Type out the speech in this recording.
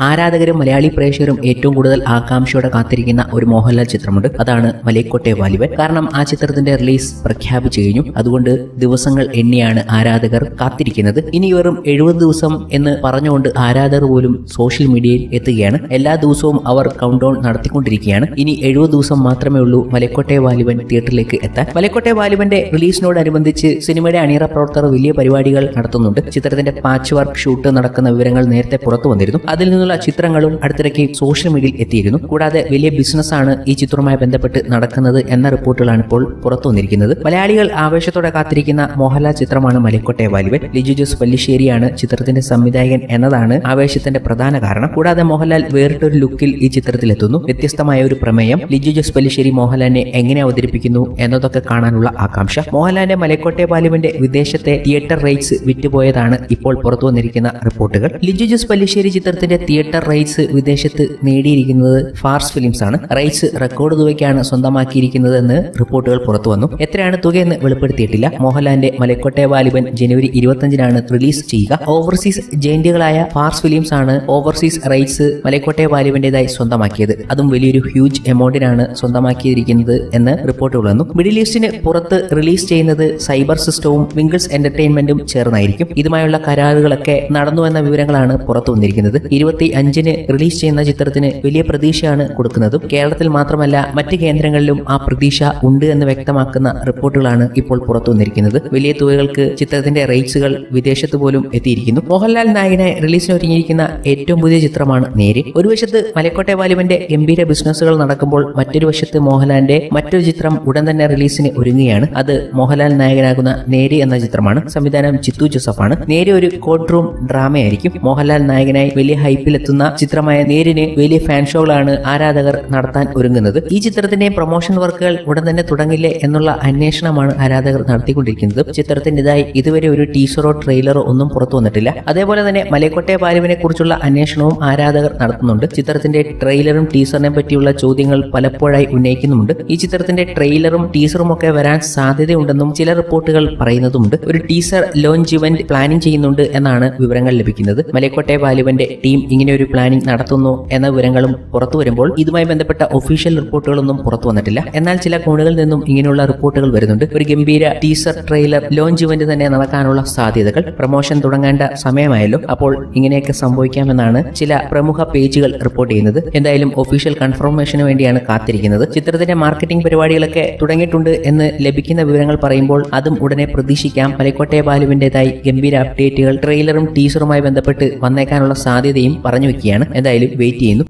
ആരാധകരും മലയാളി പ്രേക്ഷകരും ഏറ്റവും കൂടുതൽ ആകാംക്ഷയോടെ കാത്തിരിക്കുന്ന ഒരു മോഹൻലാൽ ചിത്രമുണ്ട്. അതാണ് മലയക്കോട്ടെ വാലിബൻ. കാരണം ആ ചിത്രത്തിന്റെ റിലീസ് പ്രഖ്യാപിച്ചു കഴിഞ്ഞു. അതുകൊണ്ട് ദിവസങ്ങൾ എണ്ണിയാണ് ആരാധകർ കാത്തിരിക്കുന്നത്. ഇനി വെറും എഴുപത് ദിവസം എന്ന് പറഞ്ഞുകൊണ്ട് ആരാധകർ പോലും സോഷ്യൽ മീഡിയയിൽ എത്തുകയാണ്. എല്ലാ ദിവസവും അവർ കൗണ്ട് ഡൗൺ നടത്തിക്കൊണ്ടിരിക്കുകയാണ്. ഇനി എഴുപത് ദിവസം മാത്രമേ ഉള്ളൂ മലക്കോട്ടെ വാലിബൻ തിയേറ്ററിലേക്ക് എത്താൻ. മലക്കോട്ടെ വാലിബന്റെ റിലീസിനോടനുബന്ധിച്ച് സിനിമയുടെ അണിയറ പ്രവർത്തകർ വലിയ പരിപാടികൾ നടത്തുന്നുണ്ട്. ചിത്രത്തിന്റെ പാച്ച് വർക്ക് ഷൂട്ട് നടക്കുന്ന വിവരങ്ങൾ നേരത്തെ പുറത്തു വന്നിരുന്നു. അതിൽ നിന്നുള്ള ചിത്രങ്ങളും അടുത്തിടയ്ക്ക് സോഷ്യൽ മീഡിയയിൽ എത്തിയിരുന്നു. കൂടാതെ വലിയ ബിസിനസ്സാണ് ഈ ചിത്രവുമായി ബന്ധപ്പെട്ട് നടക്കുന്നത് എന്ന റിപ്പോർട്ടുകളാണ് ഇപ്പോൾ പുറത്തു വന്നിരിക്കുന്നത്. മലയാളികൾ ആവേശത്തോടെ കാത്തിരിക്കുന്ന മോഹൻലാൽ ചിത്രമാണ് മലക്കോട്ടെ വാലിബൻ. ലിജു ജോസ് പല്ലിശ്ശേരിയാണ് ചിത്രത്തിന്റെ സംവിധായകൻ എന്നതാണ് ആവേശത്തിന്റെ പ്രധാന കാരണം. കൂടാതെ മോഹൻലാൽ വേറിട്ടൊരു ലുക്കിൽ ഈ ചിത്രത്തിലെത്തുന്നു. വ്യത്യസ്തമായ ഒരു പ്രമേയം ലിജു ജോസ് പല്ലിശ്ശേരി മോഹൻലാലിനെ എങ്ങനെ അവതരിപ്പിക്കുന്നു എന്നതൊക്കെ കാണാനുള്ള ആകാംക്ഷ. മോഹൻലാലിന്റെ മലക്കോട്ടെ വാലിബന്റെ വിദേശത്തെ തിയേറ്റർ റൈറ്റ്സ് വിറ്റുപോയതാണ് ഇപ്പോൾ പുറത്തു വന്നിരിക്കുന്ന റിപ്പോർട്ടുകൾ. ലിജു ജോസ് പല്ലിശ്ശേരി ചിത്രത്തിന്റെ തിയേറ്റർ റൈറ്റ്സ് വിദേശത്ത് നേടിയിരിക്കുന്നത് ഫാർസ് ഫിലിംസ് ആണ്. റൈറ്റ്സ് റെക്കോർഡ് തുകയ്ക്കാണ് സ്വന്തമാക്കിയിരിക്കുന്നത് എന്ന് റിപ്പോർട്ടുകൾ പുറത്തു വന്നു. എത്രയാണ് തുകയെന്ന് വെളിപ്പെടുത്തിയിട്ടില്ല. മോഹൻലാലിന്റെ മലക്കോട്ടെ വാലിബൻ ജനുവരി ഇരുപത്തഞ്ചിനാണ് റിലീസ് ചെയ്യുക. ഓവർസീസ് ജയന്റുകളായ ഫാർസ് ഫിലിംസ് ആണ് ഓവർസീസ് റൈറ്റ്സ് മലക്കോട്ടെ വാലിബന്റേതായി സ്വന്തമാക്കിയത്. അതും വലിയൊരു ഹ്യൂജ് എമൗണ്ടിനാണ് സ്വന്തമാക്കിയിരിക്കുന്നത് എന്ന് റിപ്പോർട്ടുകൾ വന്നു. മിഡിൽ ഈസ്റ്റിന് പുറത്ത് റിലീസ് ചെയ്യുന്നത് സൈബർ സിസ്റ്റവും വിങ്കിൾസ് എന്റർടൈൻമെന്റും ചേർന്നായിരിക്കും. ഇതുമായുള്ള കരാറുകളൊക്കെ നടന്നുവെന്ന വിവരങ്ങളാണ് പുറത്തു വന്നിരിക്കുന്നത്. ഇരുപത്തി അഞ്ചിന് റിലീസ് ചെയ്യുന്ന ചിത്രത്തിന് വലിയ പ്രതീക്ഷയാണ് കൊടുക്കുന്നതും കേരളത്തിൽ മാത്രമല്ല മറ്റ് കേന്ദ്രങ്ങളിലും ആ പ്രതീക്ഷ ഉണ്ട് എന്ന് വ്യക്തമാക്കുന്ന റിപ്പോർട്ടുകളാണ് ഇപ്പോൾ പുറത്തു വന്നിരിക്കുന്നത്. വലിയ തുകകൾക്ക് ചിത്രത്തിന്റെ റേറ്റ്സുകൾ വിദേശത്ത് പോലും എത്തിയിരിക്കുന്നു. മോഹൻലാൽ നായകനെ റിലീസിന് ഒരുങ്ങിയിരിക്കുന്ന ഏറ്റവും പുതിയ ചിത്രമാണ് നേര്. ഒരു വശത്ത് മലക്കോട്ടെ വാലുവിന്റെ ഗംഭീര ബിസിനസ്സുകൾ നടക്കുമ്പോൾ മറ്റൊരു വശത്ത് മോഹൻലാലിന്റെ മറ്റൊരു ചിത്രം ഉടൻ തന്നെ റിലീസിന് ഒരുങ്ങുകയാണ്. അത് മോഹൻലാൽ നായകനാകുന്ന നേര് എന്ന ചിത്രമാണ്. സംവിധാനം ചിത്തു ജോസഫാണ്. നേര് ഒരു കോർട്ട് റൂം ഡ്രാമയായിരിക്കും. മോഹൻലാൽ നായകനായി വലിയ ഹൈപ്പിലെത്തുന്ന ചിത്രമായ നേരിന് വലിയ ഫാൻ ഷോകളാണ് ആരാധകർ നടത്താൻ ഒരുങ്ങുന്നത്. ഈ ചിത്രത്തിന്റെ പ്രൊമോഷൻ വർക്കുകൾ ഉടൻ തന്നെ തുടങ്ങില്ലേ എന്നുള്ള അന്വേഷണമാണ് ആരാധകർ നടത്തിക്കൊണ്ടിരിക്കുന്നത്. ചിത്രത്തിന്റെതായി ഇതുവരെ ഒരു ടീസറോ ട്രെയിലറോ ഒന്നും പുറത്തു വന്നിട്ടില്ല. അതേപോലെ തന്നെ മലയക്കോട്ടെ ബാലുവിനെ കുറിച്ചുള്ള അന്വേഷണവും ആരാധകർ നടത്തുന്നുണ്ട്. ചിത്രത്തിന്റെ ട്രെയിലറും ടീസറിനെ പറ്റിയുള്ള ചോദ്യങ്ങൾ പലപ്പോഴായി ഉന്നയിക്കുന്നുമുണ്ട്. ഈ ചിത്രത്തിന്റെ ട്രെയിലറും ടീസറും ഒക്കെ വരാൻ സാധ്യതയുണ്ടെന്നും ചില റിപ്പോർട്ടുകൾ പറയുന്നതുമുണ്ട്. ഒരു ടീസർ ലോഞ്ച് ഇവന്റ് പ്ലാനിംഗ് ചെയ്യുന്നുണ്ട് എന്നാണ് വിവരങ്ങൾ ലഭിക്കുന്നത്. മലയക്കോട്ടെ ബാലുവിന്റെ ടീം ഇങ്ങനെ ഒരു പ്ലാനിംഗ് നടത്തുന്നു എന്ന വിവരങ്ങളും പുറത്തു വരുമ്പോൾ ഇതുമായി ബന്ധപ്പെട്ട ഒഫീഷ്യൽ റിപ്പോർട്ടുകളൊന്നും പുറത്തു വന്നിട്ടില്ല. എന്നാൽ ചില കോണുകളിൽ നിന്നും ഇങ്ങനെയുള്ള റിപ്പോർട്ടുകൾ വരുന്നുണ്ട്. ഒരു ഗംഭീര ടീസർ ട്രെയിലർ ലോഞ്ച് ഇവന്റ് തന്നെ നടക്കാനുള്ള സാധ്യതകൾ. പ്രൊമോഷൻ തുടങ്ങേണ്ട സമയമായല്ലോ. അപ്പോൾ ഇങ്ങനെയൊക്കെ സംഭവിക്കാമെന്നാണ് ചില പ്രമുഖ പേജുകൾ റിപ്പോർട്ട് ചെയ്യുന്നത്. എന്തായാലും ഒഫീഷ്യൽ കൺഫർമേഷന് വേണ്ടിയാണ് കാത്തിരിക്കുന്നത്. ചിത്രത്തിന്റെ മാർക്കറ്റിംഗ് പരിപാടികളൊക്കെ തുടങ്ങിയിട്ടുണ്ട് എന്ന് ലഭിക്കുന്ന വിവരങ്ങൾ പറയുമ്പോൾ അതും ഉടനെ പ്രതീക്ഷിക്കാം. മലക്കോട്ടെ ബാലുവിന്റേതായി ഗംഭീര അപ്ഡേറ്റുകൾ ട്രെയിലറും ടീസറുമായി ബന്ധപ്പെട്ട് വന്നേക്കാനുള്ള സാധ്യതയും പറഞ്ഞു വെക്കുകയാണ്. എന്തായാലും വെയിറ്റ് ചെയ്യുന്നു.